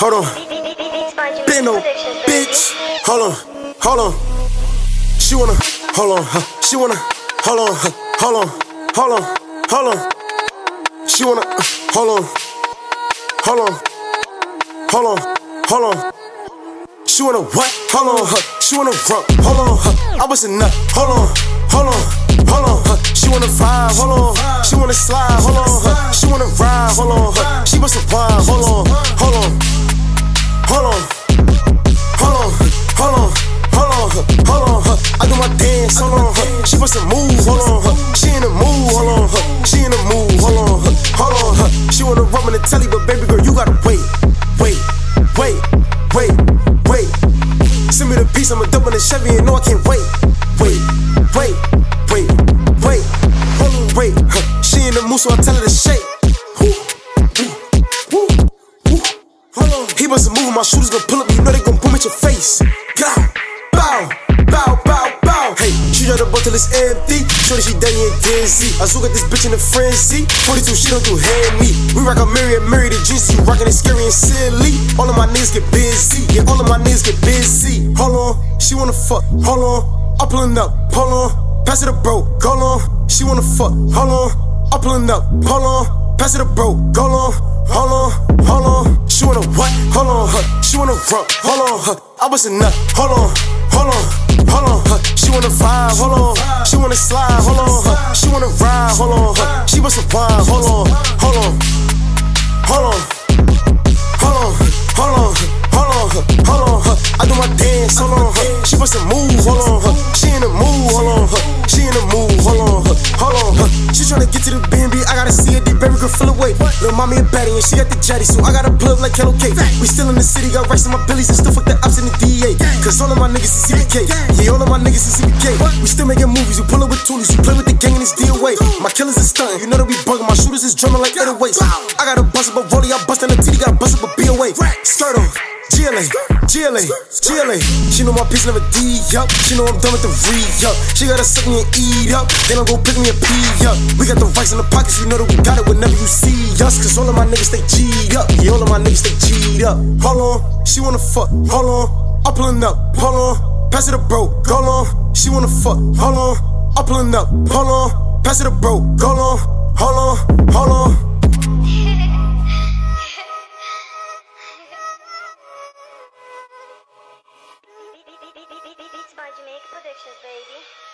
Hold on. Been no bitch. Hold on. Hold on. She wanna. Hold on. Huh. She wanna. Hold on. Huh. Hold on. Hold on. Hold on. She wanna. Uh, hold on. Hold on. Hold on. Hold on. She wanna what? Hold on. Huh. She wanna run. Hold on. Huh. I was nut. Hold on. Hold on. Hold on. Huh. She wanna vibe. Hold on. Wanna slide. Hold on. Huh. She wanna ride. Hold on. Huh. She must have wine. Hold on. Hold on. Hold on, hold on, hold on, hold on, hold on. I do my dance, hold on. her. She wants to move, hold on. her. She in the mood, hold on. her. She in the mood, hold on, her, hold on. her. She wanna rub in the telly, but baby girl, you gotta wait, wait, wait, wait, wait. Send me the piece, I'ma dump in the Chevy and know I can't wait, wait, wait, The so I tell her to shake. hold on He have moving, my shooters gon' pull up, you know they gon' boom at your face. Go, bow, bow, bow, bow. Hey, she got a bottle is empty. Shorty, she daddy and dizzy. I zoo got this bitch in a frenzy. 42, she don't do hand me. We rock a Mary and Mary the you rockin' it scary and silly. All of my niggas get busy, yeah, all of my niggas get busy. Hold on, she wanna fuck, hold on. I'm pulling up, hold on. Pass it a bro, go on. She wanna fuck, hold on. I'm pulling up, hold on. Pass it a bro, go on. Hold on, hold on. She wanna what? Hold on, huh? She wanna run. Hold on, huh? I was a nut. Hold on, hold on, hold on, huh? She wanna vibe. Hold on. She wanna slide. Hold on, huh? She wanna ride. Hold on, huh? She was a wine. Hold on, hold on, hold on, hold on, hold on, hold on, hold on? I do my dance. Hold on, huh? She was a move. Hold on, huh? Girl full away. Little mommy a baddie and she at the jetty, so I got a plug like Hello K. We still in the city, got rice in my billies and still fuck the ops in the DA. Cause all of my niggas is CBK. Yeah, all of my niggas is CBK. We still making movies, we pull up with toolies, we play with the gang and it's DOA. My killers is stunting, you know that we bugging. My shooters is drumming like 808s. I got a bust up a rollie, I bust on the TD, got a bust up a BOA. Skirt off. GLA, GLA, GLA. She know my piece never D up. She know I'm done with the re up. She gotta suck me and eat up. Then I'm gon' pick me a up. We got the rice in the pockets, you know that we got it whenever you see us. Cause all of my niggas stay G'd up. Yeah, all of my niggas stay G'd up. Hold on, she wanna fuck. Hold on, I'm pulling up. Hold on, pass it a bro. Go on, she wanna fuck. Hold on, I'm pulling up. Hold on, pass it a bro. Go on, hold on, hold on. baby.